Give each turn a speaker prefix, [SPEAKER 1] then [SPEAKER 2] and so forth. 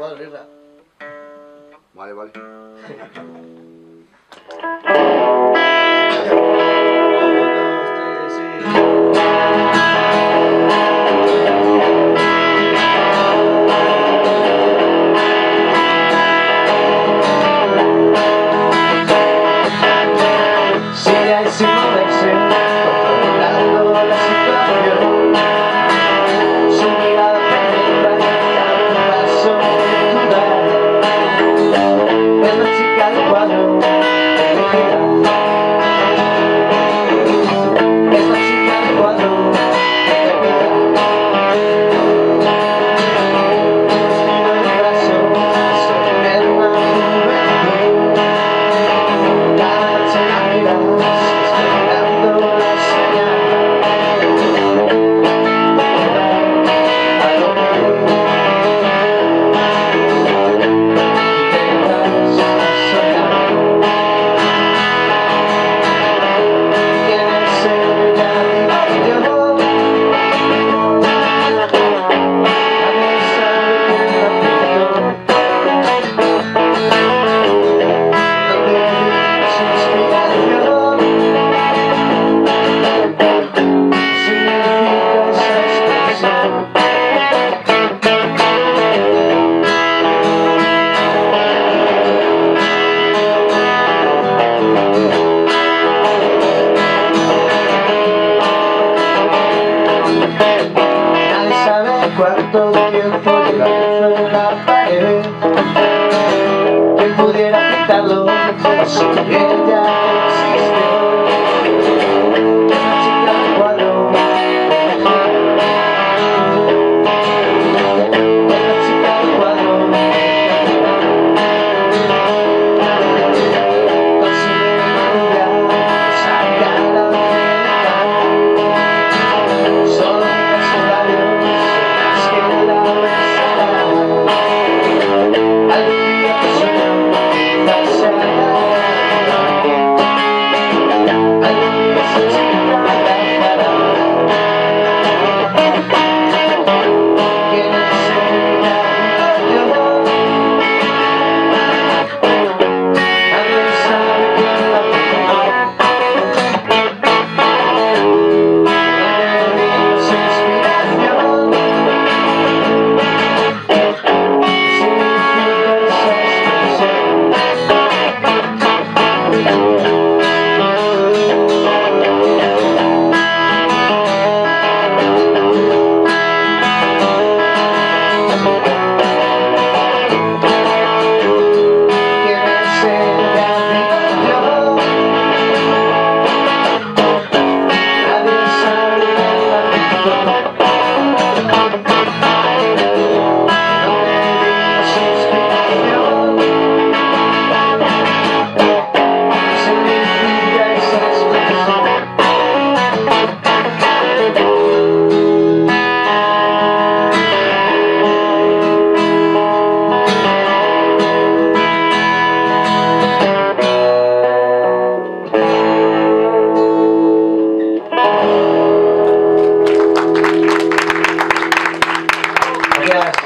[SPEAKER 1] puedo abrirla. Vale, vale. Nadie sabe cuánto tiempo llevo en la pared. Quien pudiera quitarlo si tuviera Yes.